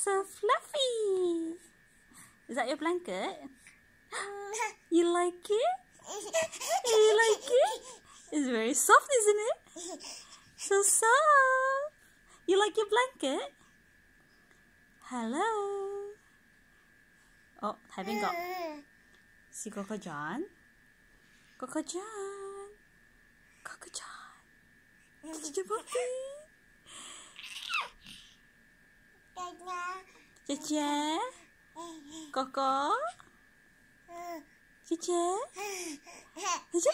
so fluffy. Is that your blanket? You like it? You like it? It's very soft, isn't it? So soft. You like your blanket? Hello. Oh, haven't got. See Coco John? Coco John. Coco John. Did you puppy? 姐姐，哥哥。姐姐。姐姐。